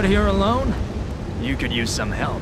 out here alone? You could use some help.